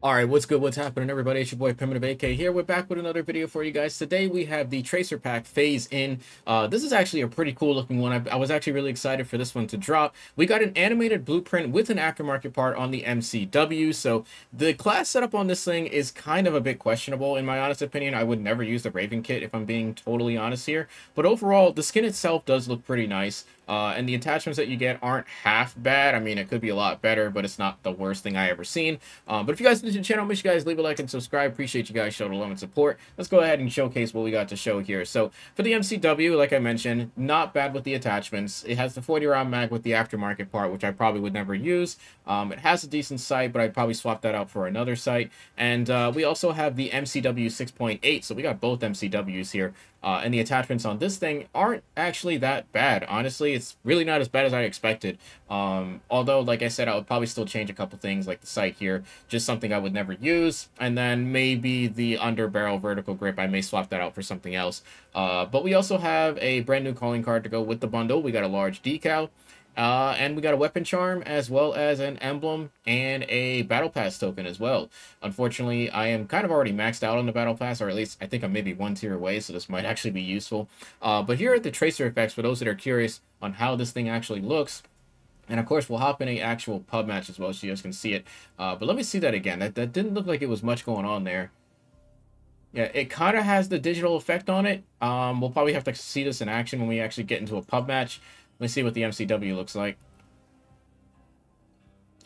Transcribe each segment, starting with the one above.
All right, what's good? What's happening, everybody? It's your boy Primitive AK here. We're back with another video for you guys. Today we have the Tracer Pack Phase In. Uh, this is actually a pretty cool looking one. I, I, was actually really excited for this one to drop. We got an animated blueprint with an aftermarket part on the MCW. So the class setup on this thing is kind of a bit questionable, in my honest opinion. I would never use the Raven kit if I'm being totally honest here. But overall, the skin itself does look pretty nice. Uh, and the attachments that you get aren't half bad. I mean, it could be a lot better, but it's not the worst thing I ever seen. Um, but if you guys to the channel, make sure you guys leave a like and subscribe. Appreciate you guys showing the love and support. Let's go ahead and showcase what we got to show here. So for the MCW, like I mentioned, not bad with the attachments. It has the 40 round mag with the aftermarket part, which I probably would never use. Um, it has a decent sight, but I'd probably swap that out for another sight. And uh, we also have the MCW 6.8, so we got both MCWs here. Uh, and the attachments on this thing aren't actually that bad. Honestly, it's really not as bad as I expected. Um, although, like I said, I would probably still change a couple things like the sight here, just something I would never use. And then maybe the under barrel vertical grip, I may swap that out for something else. Uh, but we also have a brand new calling card to go with the bundle. We got a large decal. Uh, and we got a weapon charm as well as an emblem and a battle pass token as well. Unfortunately, I am kind of already maxed out on the battle pass, or at least I think I'm maybe one tier away, so this might actually be useful. Uh, but here are the tracer effects for those that are curious on how this thing actually looks. And of course, we'll hop in a actual pub match as well, so you guys can see it. Uh, but let me see that again. That, that didn't look like it was much going on there. Yeah, it kind of has the digital effect on it. Um, we'll probably have to see this in action when we actually get into a pub match. Let me see what the MCW looks like.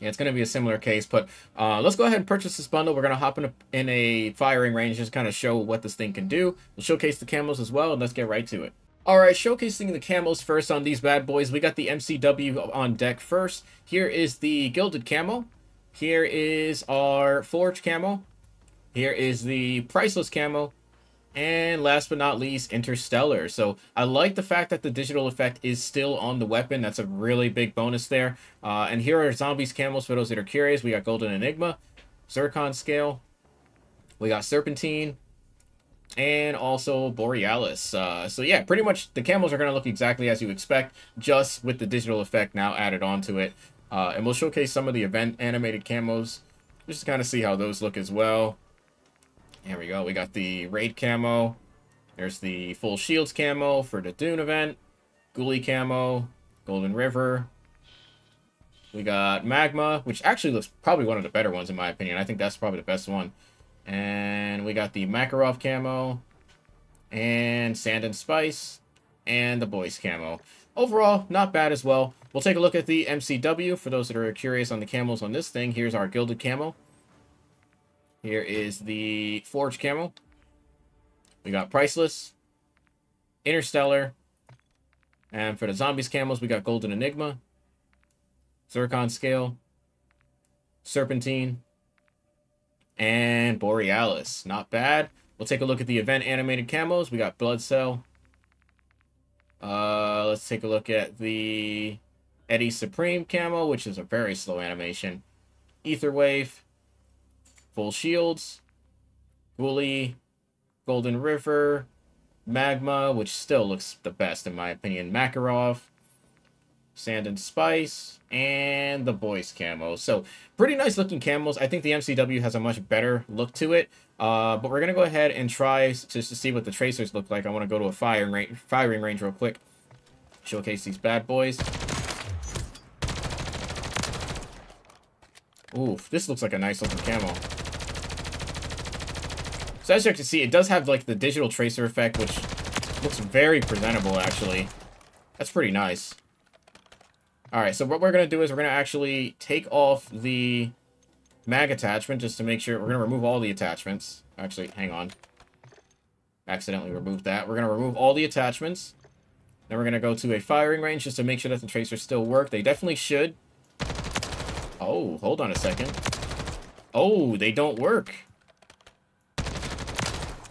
Yeah, it's going to be a similar case, but uh, let's go ahead and purchase this bundle. We're going to hop in a, in a firing range, just kind of show what this thing can do. We'll showcase the camos as well, and let's get right to it. All right, showcasing the camos first on these bad boys. We got the MCW on deck first. Here is the Gilded Camo. Here is our Forge Camo. Here is the Priceless Camo. And last but not least, Interstellar. So I like the fact that the digital effect is still on the weapon. That's a really big bonus there. Uh, and here are Zombies camos for those that are curious. We got Golden Enigma, Zircon Scale, we got Serpentine, and also Borealis. Uh, so yeah, pretty much the camos are going to look exactly as you expect, just with the digital effect now added onto it. Uh, and we'll showcase some of the event animated camos, just to kind of see how those look as well. Here we go. We got the raid camo. There's the full shields camo for the Dune event. Ghoulie camo. Golden River. We got Magma, which actually looks probably one of the better ones in my opinion. I think that's probably the best one. And we got the Makarov camo. And Sand and Spice. And the Boys camo. Overall, not bad as well. We'll take a look at the MCW. For those that are curious on the camos on this thing, here's our Gilded camo. Here is the Forge Camo. We got Priceless, Interstellar, and for the Zombies Camos, we got Golden Enigma, Zircon Scale, Serpentine, and Borealis. Not bad. We'll take a look at the event animated camos. We got Blood Cell. Uh, let's take a look at the Eddie Supreme camo, which is a very slow animation. Ether Wave, Full Shields, Ghoulie, Golden River, Magma, which still looks the best in my opinion, Makarov, Sand and Spice, and the Boys camo. So pretty nice looking camos. I think the MCW has a much better look to it. Uh, but we're going to go ahead and try just to see what the tracers look like. I want to go to a firing range, firing range real quick. Showcase these bad boys. Oof, this looks like a nice looking camo. So as you can see, it does have like the digital tracer effect, which looks very presentable actually. That's pretty nice. Alright, so what we're going to do is we're going to actually take off the mag attachment just to make sure we're going to remove all the attachments. Actually, hang on. Accidentally removed that. We're going to remove all the attachments. Then we're going to go to a firing range just to make sure that the tracers still work. They definitely should. Oh, hold on a second. Oh, they don't work.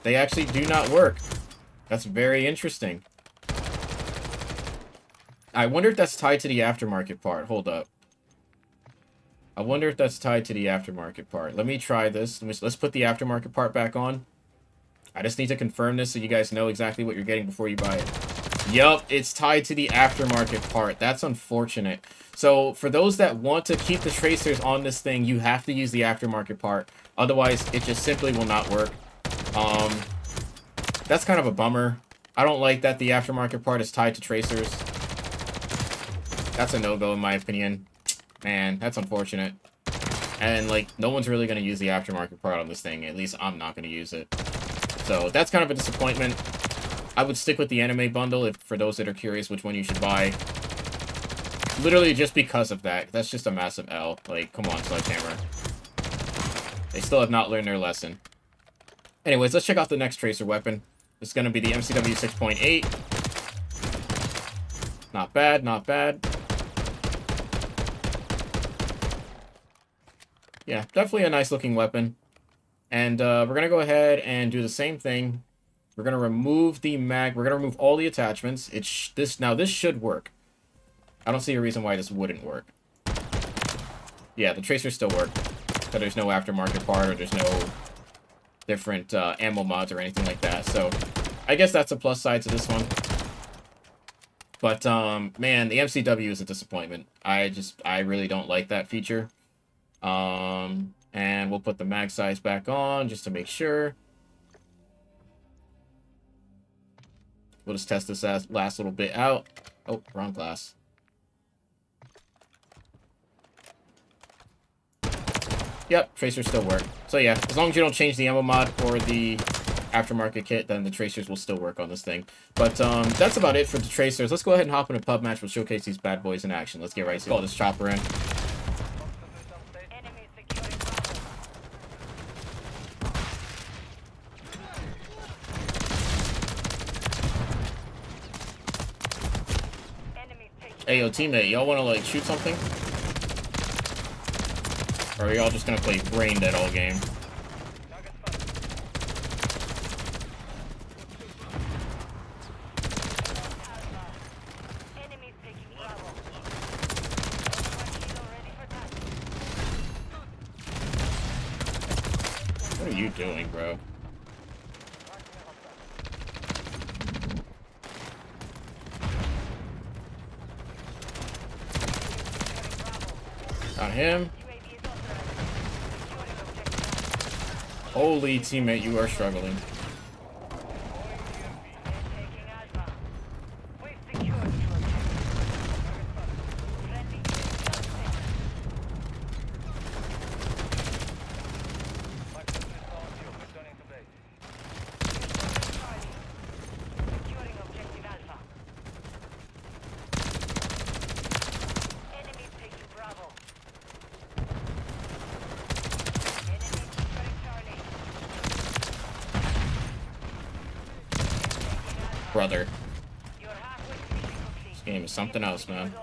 They actually do not work. That's very interesting. I wonder if that's tied to the aftermarket part. Hold up. I wonder if that's tied to the aftermarket part. Let me try this. Let let's put the aftermarket part back on. I just need to confirm this so you guys know exactly what you're getting before you buy it. Yup, it's tied to the aftermarket part. That's unfortunate. So for those that want to keep the tracers on this thing, you have to use the aftermarket part. Otherwise, it just simply will not work. Um, that's kind of a bummer. I don't like that the aftermarket part is tied to tracers. That's a no-go in my opinion. Man, that's unfortunate. And, like, no one's really going to use the aftermarket part on this thing. At least I'm not going to use it. So, that's kind of a disappointment. I would stick with the anime bundle if for those that are curious which one you should buy. Literally just because of that. That's just a massive L. Like, come on, Sledgehammer. They still have not learned their lesson. Anyways, let's check out the next tracer weapon. It's going to be the MCW 6.8. Not bad, not bad. Yeah, definitely a nice looking weapon. And uh, we're going to go ahead and do the same thing. We're going to remove the mag. We're going to remove all the attachments. It's this Now, this should work. I don't see a reason why this wouldn't work. Yeah, the tracers still work. But there's no aftermarket part or there's no different uh, ammo mods or anything like that. So I guess that's a plus side to this one. But, um, man, the MCW is a disappointment. I just, I really don't like that feature. Um, and we'll put the mag size back on just to make sure. We'll just test this last little bit out. Oh, wrong glass. Yep, tracers still work. So yeah, as long as you don't change the ammo mod or the aftermarket kit, then the tracers will still work on this thing. But um, that's about it for the tracers. Let's go ahead and hop in a pub match. We'll showcase these bad boys in action. Let's get right to it. Call this chopper in. Hey, yo, teammate, y'all want to, like, shoot something? Or are y'all just gonna play brain dead all game? What are you doing, bro? Got him. Holy teammate, you are struggling. Brother. This game is something else, man.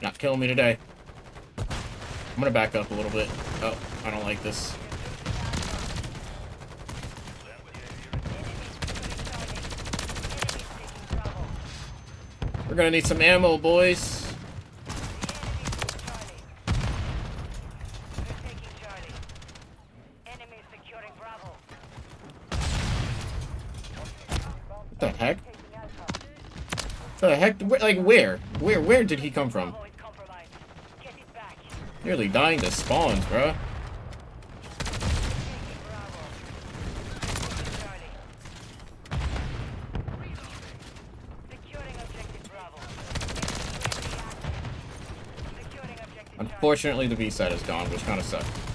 Not killing me today. I'm gonna back up a little bit. Oh, I don't like this. We're gonna need some ammo, boys. What the heck? The heck? Like, where? Where Where did he come from? Nearly dying to spawns, bro. Unfortunately, the B side is gone, which kind of sucks.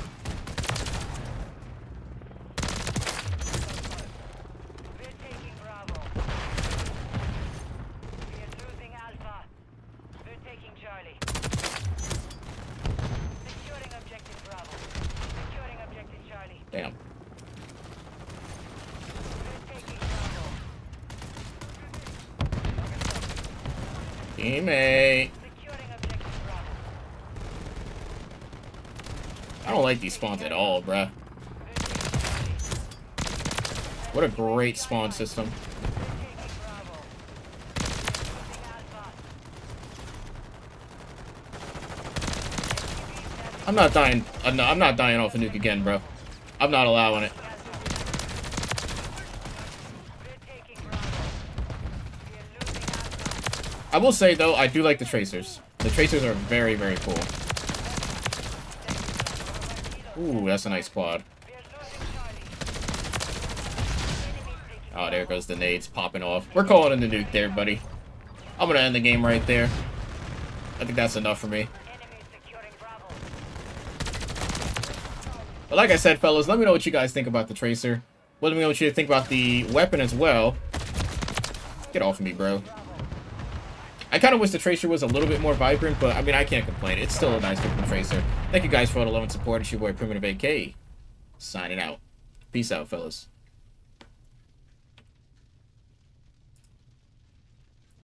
Teammate. I don't like these spawns at all, bruh. What a great spawn system. I'm not dying. Uh, no, I'm not dying off a nuke again, bro. I'm not allowing it. I will say, though, I do like the tracers. The tracers are very, very cool. Ooh, that's a nice quad. Oh, there goes the nades popping off. We're calling in the nuke there, buddy. I'm gonna end the game right there. I think that's enough for me. But like I said, fellas, let me know what you guys think about the Tracer. Let me know what you think about the weapon as well. Get off of me, bro. I kind of wish the Tracer was a little bit more vibrant, but I mean, I can't complain. It's still a nice looking Tracer. Thank you guys for all the love and support. It's your boy Primitive AK. Signing out. Peace out, fellas.